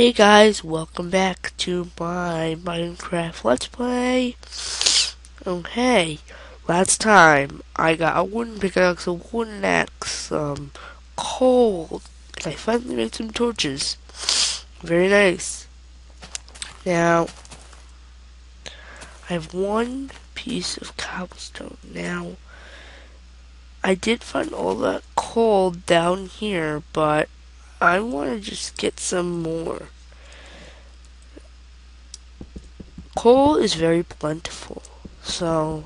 Hey guys, welcome back to my Minecraft Let's Play. Oh, okay, last time I got a wooden pickaxe, a wooden axe, um, some coal, and I finally made some torches. Very nice. Now, I have one piece of cobblestone. Now, I did find all that coal down here, but I want to just get some more. Coal is very plentiful, so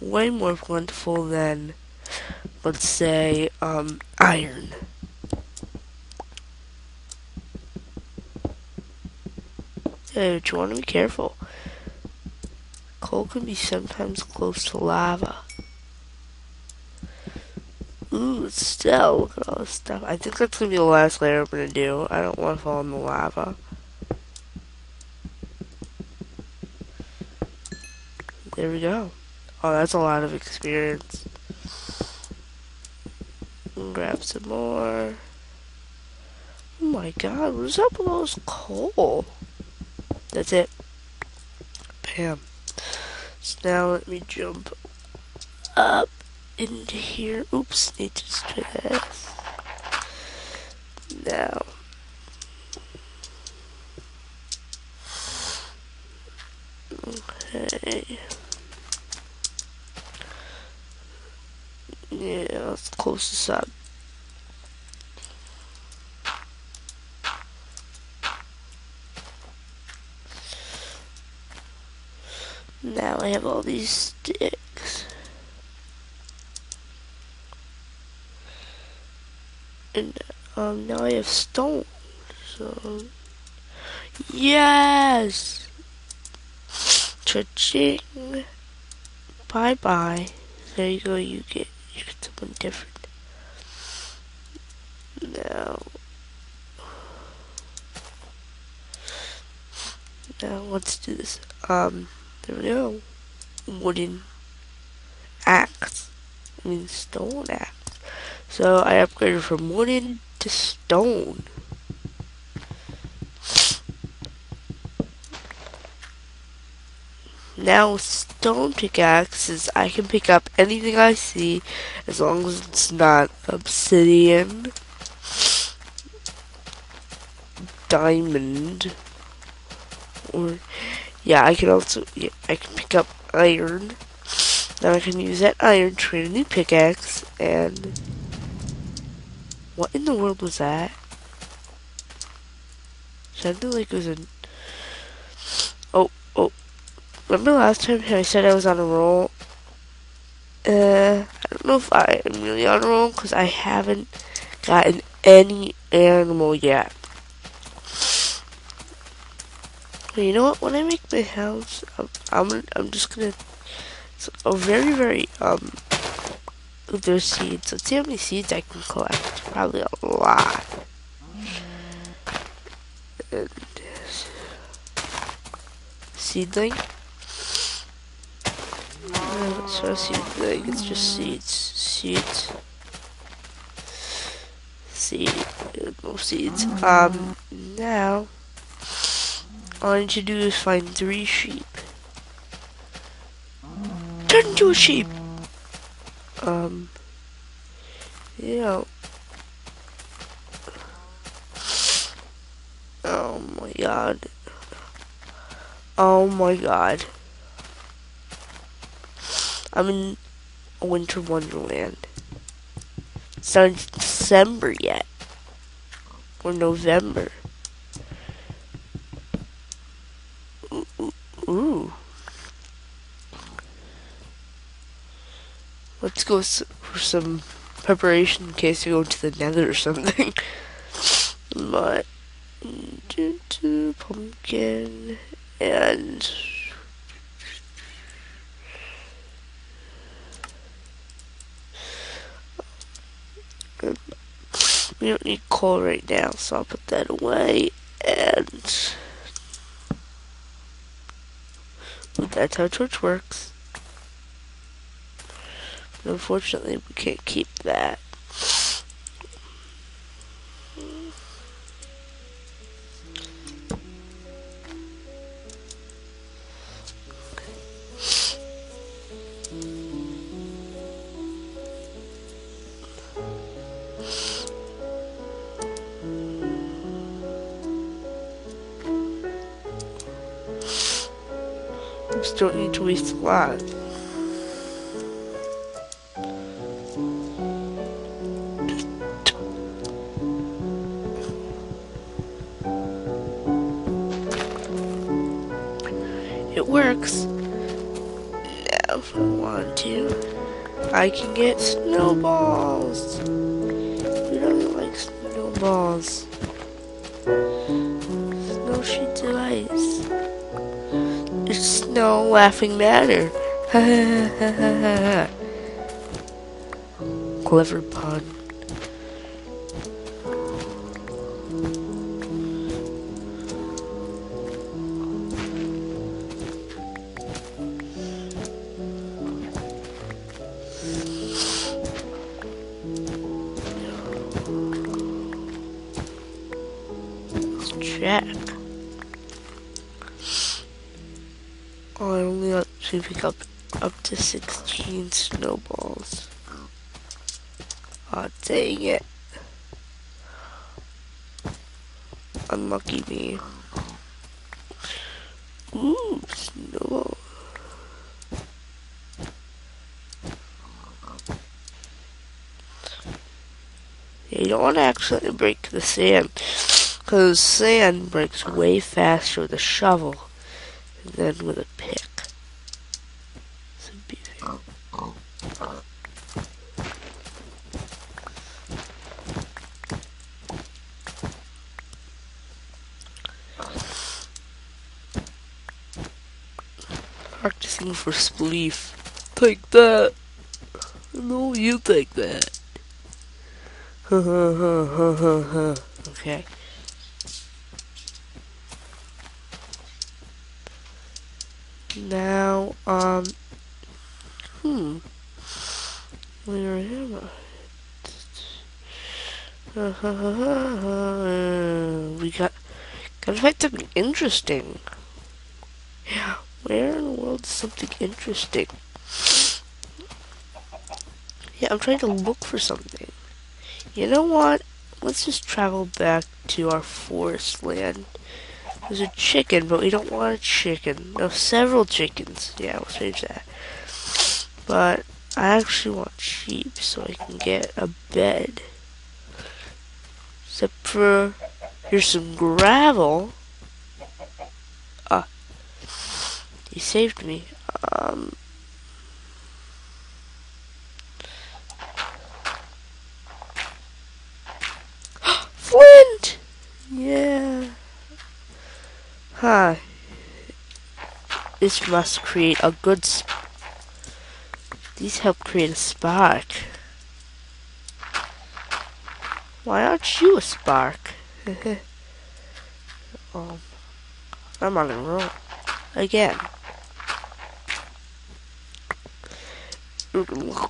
way more plentiful than, let's say, um, iron. Yeah, but you want to be careful. Coal can be sometimes close to lava. Ooh, still, look at all this stuff. I think that's gonna be the last layer I'm gonna do. I don't want to fall in the lava. There we go. Oh, that's a lot of experience. Grab some more. Oh my god, what's up with all this coal? That's it. Bam. So now let me jump up into here. Oops, need to try this. Now. Okay. Yeah, let's close this up. Now I have all these sticks. And um, now I have stone. So, yes! Cha-ching! Bye-bye. There you go, you get, you get someone different. Now, now let's do this. Um, there we go. Wooden axe. I mean stone axe. So I upgraded from wooden to stone. Now stone pickaxes, I can pick up anything I see as long as it's not obsidian, diamond, or yeah, I can also yeah, I can pick up iron. Now I can use that iron to create a new pickaxe and what in the world was that? Sounded like it was a Oh, oh. Remember last time I said I was on a roll? Uh, I don't know if I am really on a roll because I haven't gotten any animal yet. you know what? When I make my house, I'm I'm, I'm just gonna. It's a very very um. There's seeds. Let's see how many seeds I can collect. Probably a lot. And seedling. Uh, it's not seedling. It's just seeds. Seeds. Seed. No seeds. Um. Now. All I need to do is find three sheep. Turn into a sheep! Um, yeah. Oh my god. Oh my god. I'm in a winter wonderland. It's not December yet. Or November. Ooh. Let's go for some preparation in case we go to the nether or something. but, pumpkin, and... We don't need coal right now, so I'll put that away, and... That's how torch works. Unfortunately, we can't keep that. Just don't need to waste a lot. It works. If I want to, I can get snowballs. Who doesn't like snowballs? Snow sheets of ice. It's snow laughing matter. Clever pun. Got pick up up to 16 snowballs. Aw, oh, dang it. Unlucky me. Ooh, snowball. you don't want to actually break the sand. Because sand breaks way faster with a shovel than with a pick. For spleef. Take that. No, you take that. okay. Now, um, hmm, where am I? we got, gotta find something interesting. Yeah, where in the world is something interesting? Yeah, I'm trying to look for something. You know what? Let's just travel back to our forest land. There's a chicken, but we don't want a chicken. No, several chickens. Yeah, we'll change that. But I actually want sheep so I can get a bed. Except for here's some gravel. He saved me. Um. Flint! Yeah. Huh. This must create a good... These help create a spark. Why aren't you a spark? um, I'm on a roll. Again.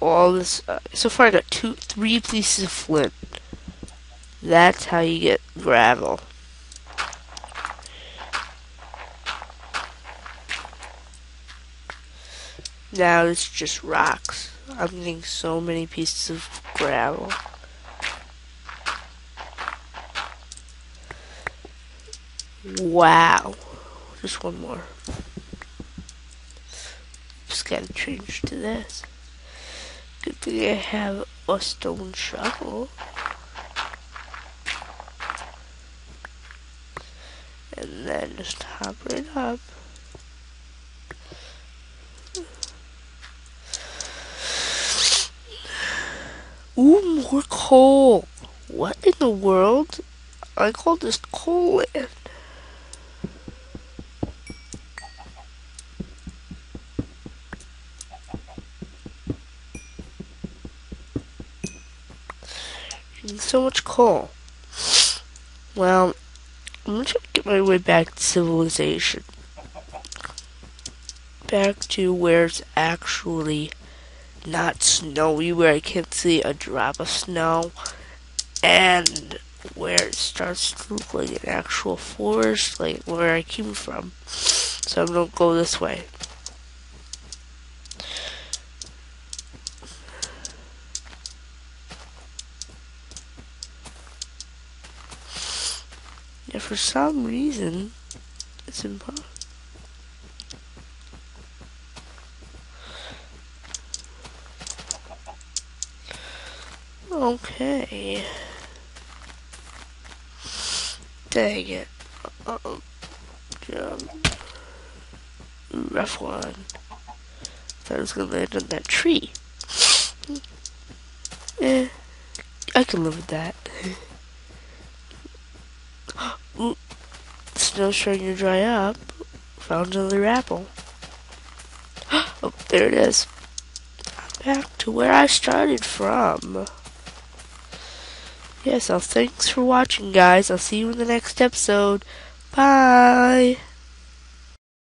All this. Uh, so far I got two, three pieces of flint. That's how you get gravel. Now it's just rocks. I'm getting so many pieces of gravel. Wow. Just one more. Just gotta change to this. I have a stone shovel. And then just hop right up. Ooh, more coal. What in the world? I call this coal land. So much coal. Well, I'm gonna get my way back to civilization. Back to where it's actually not snowy where I can't see a drop of snow and where it starts to look like an actual forest like where I came from so I'm gonna go this way for some reason, it's impossible. Okay. Dang it. Uh oh. Jump. Rough one. Thought I was gonna land on that tree. eh. I can live with that. snow's starting to dry up. Found another apple. Oh, there it is. Back to where I started from. Yeah, so thanks for watching, guys. I'll see you in the next episode. Bye.